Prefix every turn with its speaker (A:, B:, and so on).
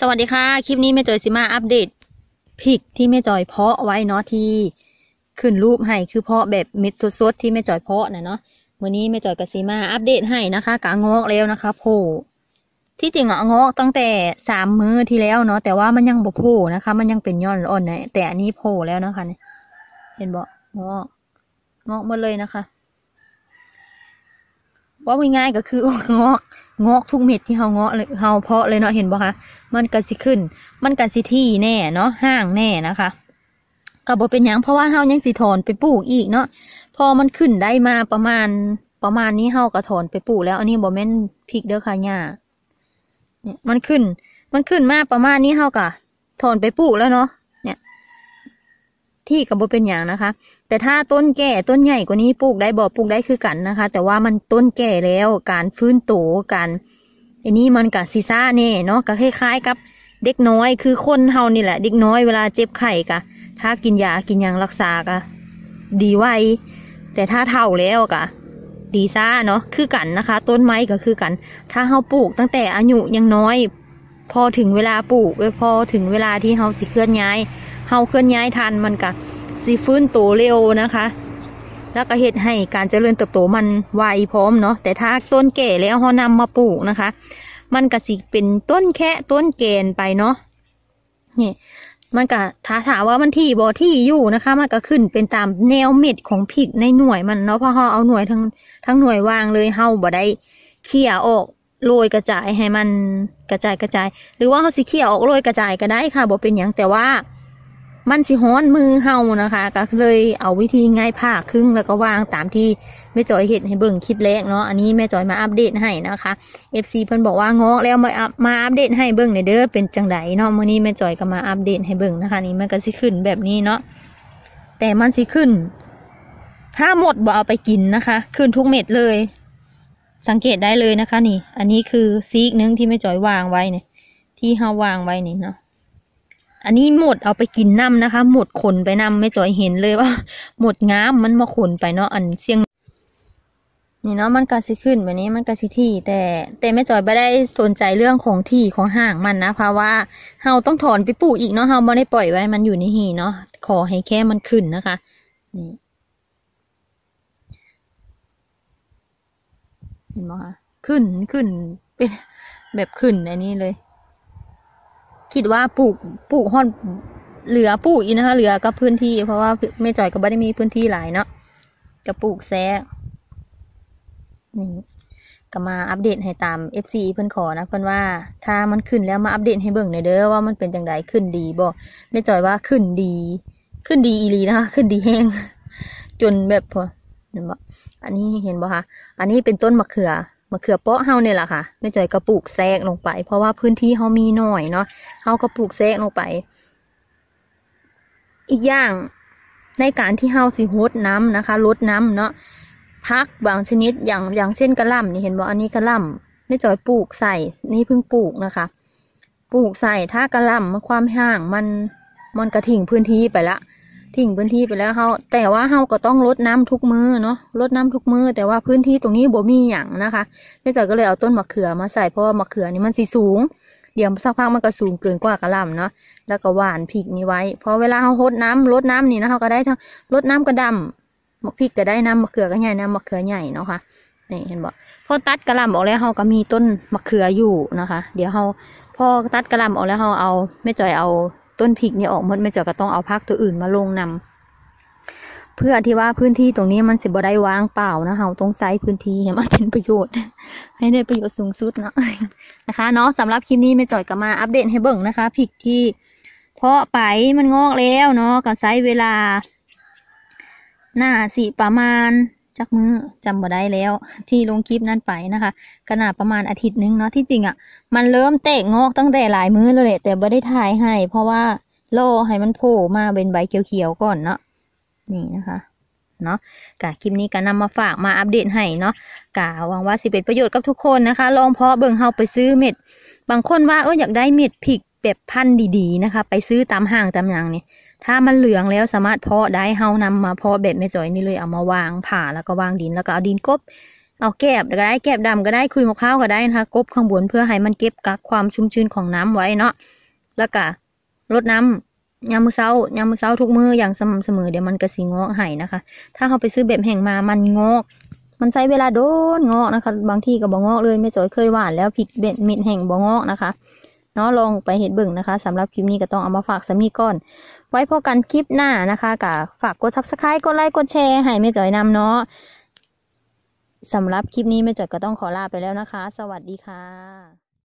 A: สวัสดีค่ะ คลิปนี้แม่จอยสิมาอัปเดตพริกที่แม่จอยเพาะไว้เนาะที่ขึ้นรูปให้คือเพาะแบบเม็ดสดๆที่แม่จอยเพาะนะเนาะวันนี้แม่จอยกะสิมาอัปเดตให้นะคะกะงอกแล้วนะคะโผล่ที่จริงอะงอกตั้งแต่สามมื้อที่แล้วเนาะแต่ว่ามันยังบ่โผล่นะคะ มันยังเป็นย่อนอ่อนนะแต่อันนี้โผล่แล้วนะคะเนี่ยเห็นบ่งอกงอกหมดเลยนะคะ ว่าง่ายๆก็คืองอกงอกทุกเม็ดที่เฮางอกเลยเฮาเพาะเลยเนาะเห็นบ่คะมันก็สิขึ้น มันก็สิที่แน่เนาะห้างแน่นะคะก็บ่เป็นหยังเพราะว่าเฮายังสิถอนไปปลูกอีกเนาะพอมันขึ้นได้มาประมาณประมาณนี้เฮาก็ถอนไปปลูกแล้ว อันนี้บ่แม่นพริกเด้อค่ะย่าเนี่ยมันขึ้น มันขึ้นมาประมาณนี้เฮาก็ถอนไปปลูกแล้วเนาะ ที่กับบ่เป็นอย่างนะคะ แต่ถ้าต้นแก่ต้นใหญ่กว่านี้ปลูกได้บ่ปลูกได้คือกันนะคะ แต่ว่ามันต้นแก่แล้วการฟื้นโตการอันนี้มันกับซีซ่าเน่เนาะก็คล้ายๆกับเด็กน้อยคือคนเฮานี่แหละ เด็กน้อยเวลาเจ็บไข้กะ ถ้ากินยากินยางรักษากะ ดีไวแต่ถ้าเฒ่าแล้วกะ ดีซ่าเนาะคือกันนะคะ ต้นไม้ก็คือกัน ถ้าเฮาปลูกตั้งแต่อายุยังน้อย พอถึงเวลาปลูกพอถึงเวลาที่เฮาสิเคลื่อนย้าย เฮาเคลื่อนย้ายทันมันกะสิฟื้นโตเร็วนะคะ แล้วก็เฮ็ดให้การเจริญเติบโตมันไวพร้อมเนาะแต่ถ้าต้นแก่แล้วเฮานำมาปลูกนะคะ มันก็สิเป็นต้นแค่ต้นแกนไปเนาะนี่มันก็ถ้าถามว่ามันที่บ่ที่อยู่นะคะ มันก็ขึ้นเป็นตามแนวเม็ดของพริกในหน่วยมันเนาะเพราะเฮาเอาหน่วยทั้งทั้งหน่วยวางเลยเฮาบ่ได้เขี่ยออกโรยกระจายให้มันกระจายกระจาย หรือว่าเฮาสิเขี่ยออกโรยกระจายก็ได้ค่ะบ่เป็นหยังแต่ว่า มันสิฮ้อนมือเฮานะคะ ก็เลยเอาวิธีง่ายผ้าครึ่งแล้วก็วางตามที่แม่จอยเห็นให้เบิ่งคลิปแรกเนาะอันนี้แม่จอยมาอัปเดตให้นะคะ FC เพิ่นบอกว่างอกแล้วมาอัปมาอัปเดตให้เบิ่งในเด้อเป็นจังไดเนาะมื้อนี้แม่จอยก็มาอัปเดตให้เบิ่งนะคะ นี่มันก็สิขึ้นแบบนี้เนาะแต่มันสิขึ้น ถ้าหมดบ่เอาไปกินนะคะ ขึ้นทุกเม็ดเลย สังเกตได้เลยนะคะ นี่ อันนี้คือซีกหนึงที่แม่จอยวางไว้เนี่ยที่เฮาวางไว้นี่เนาะ อันนี้หมดเอาไปกินน้ำนะคะ หมดขนไปน้ำไม่จอยเห็นเลยว่า หมดง้ามมันมาขนไปเนาะอันเสียงนี่เนาะมันก็สิขึ้นแบบนี้มันก็สิที่ แต่แต่แม่จอยไม่ได้สนใจเรื่องของที่ของห่างมันนะเพราะว่าเฮาต้องถอนไปปลูกอีกเนาะเฮาไม่ได้ปล่อยไว้มันอยู่ในหีเนาะขอให้แค่มันขึ้นนะคะนี่เห็นไหมคะขึ้นขึ้นเป็นแบบขึ้นอันนี้เลย คิดว่าปลูกปลูกห่อนเหลือปลูกอีกนะคะ เหลือกับพื้นที่ เพราะว่าแม่จ่อยก็ไม่ได้มีพื้นที่หลายเนาะก็ปลูกแซะนี่ก็มาอัปเดตให้ตาม FC เพิ่อนขอนะเพิ่อนว่าถ้ามันขึ้นแล้วมาอัปเดตให้เบิ่งหน่อยเด้อว่ามันเป็นจังไดขึ้นดีบ่แม่จ่อยว่าขึ้นดี ขึ้นดีอีหลีนะคะขึ้นดีแห้งจนแบบพอเห็นบ่อันนี้เห็นบ่คะอันนี้เป็นต้นมะเขือ มะเขือเปาะเฮาเนี่ยแหละค่ะแม่จอยก็ปลูกแทรกลงไป เพราะว่าพื้นที่เฮามีน้อยเนาะเฮาก็ปลูกแทรกลงไป อีกอย่างในการที่เฮาสิฮดน้ำนะคะลดน้ำเนาะพักบางชนิดอย่างอย่างเช่นกระล่ำนี่เห็นบ่อันนี้กระล่ำแม่จอยปลูกใส่นี่เพิ่งปลูกนะคะ ปลูกใส่ถ้ากระล่ำความห่างมันมันกระถิ่งพื้นที่ไปละ ทิ้งพื้นที่ไปแล้วเฮาแต่ว่าเฮาก็ต้องลดน้ำทุกมือเนาะลดน้ำทุกมือแต่ว่าพื้นที่ตรงนี้บ่มีหยังนะคะแม่จอยก็เลยเอาต้นมะเขือมาใส่เพราะว่ามะเขือนี่มันสีสูง เดี๋ยวสักพักมันก็สูงเกินกว่ากระลำเนาะแล้วก็หว่านพริกนี้ไว้พอเวลาเฮาลดน้ำลดน้ำนี่นะเฮาก็ได้ทั้งลดน้ำกระดำมะพริกก็ได้น้ำมะเขือก็ใหญ่น้ำมะเขือใหญ่เนาะค่ะนี่เห็นบ่พอตัดกระลำออกแล้วเฮาก็มีต้นมะเขืออยู่นะคะ เดี๋ยวเฮาพอตัดกระลำออกแล้วเฮาเอาแม่จอยเอา ต้นพริกนี่ออกหมดแม่จอยก็ต้องเอาพักตัวอื่นมาลงนำเพื่อที่ว่าพื้นที่ตรงนี้มันสิบ่ได้ว่างเปล่านะเฮาต้องใช้พื้นที่ให้มันเป็นประโยชน์ ให้ได้ประโยชน์สูงสุดเนาะนะคะเนาะสำหรับคลิปนี้แม่จอยก็มาอัปเดตให้เบิ่งนะคะพริกที่เพาะไปมันงอกแล้วเนาะก็ใช้เวลาหน้าสิประมาณ จักมือจำบ่ได้แล้ว ที่ลงคลิปนั้นไปนะคะขนาดประมาณอาทิตย์นึงเนาะที่จริงอะ่ะ มันเริ่มแตกงอกตั้งแต่หลายมื้อแล้วแหละแต่บ่ได้ถ่ายให้ เพราะว่าโล่ให้มันโผล่มาเป็นใบเขียวๆก่อนเนาะนี่นะคะเนาะกะคลิปนี้ก็นำมาฝากมาอัปเดตให้เนาะกะหวังว่าสิเป็นประโยชน์กับทุกคนนะคะ ลองเพาะเบิ่งเฮาไปซื้อเม็ด บางคนว่าเอออยากได้เม็ดพริกแบบพันธุ์ดีๆนะคะ ไปซื้อตามห้างตามอย่างนี่ย ถ้ามันเหลืองแล้วสามารถเพาะได้เฮานำมาเพาะแบบแม่จอยนี่เลยเอามาวางผ่าแล้วก็วางดินแล้วก็เอาดินกบ เอาแกบก็ได้แกบดำก็ได้คุยมะพร้าวก็ได้นะคะกบข้างบนเพื่อให้มันเก็บกักความชุ่มชื้นของน้ำไว้เนาะแล้วก็รดน้ำยามมือเช้ายามมือเช้าทุกมืออย่างสม่ำเสมอเดี๋ยวมันก็สิงอกให้นะคะ ถ้าเขาไปซื้อแบบแห้งมามันงอก มันใช้เวลาโดนงอกนะคะ บางที่ก็บ่งอกเลยแม่จอยเคยหว่านแล้วพริกเบ็ดม็ดแห้งบ่งอกนะคะเนาะลองไปเฮ็ดเบิ่งนะคะสำหรับคลิปนี้ก็ต้องเอามาฝากส่ำนี้ก่อน ไว้พบกันคลิปหน้านะคะกับฝากกด subscribe กดไลค์กดแชร์ให้แม่จอยนำเนาะสำหรับคลิปนี้แม่จอยก็ต้องขอลาไปแล้วนะคะ สวัสดีค่ะ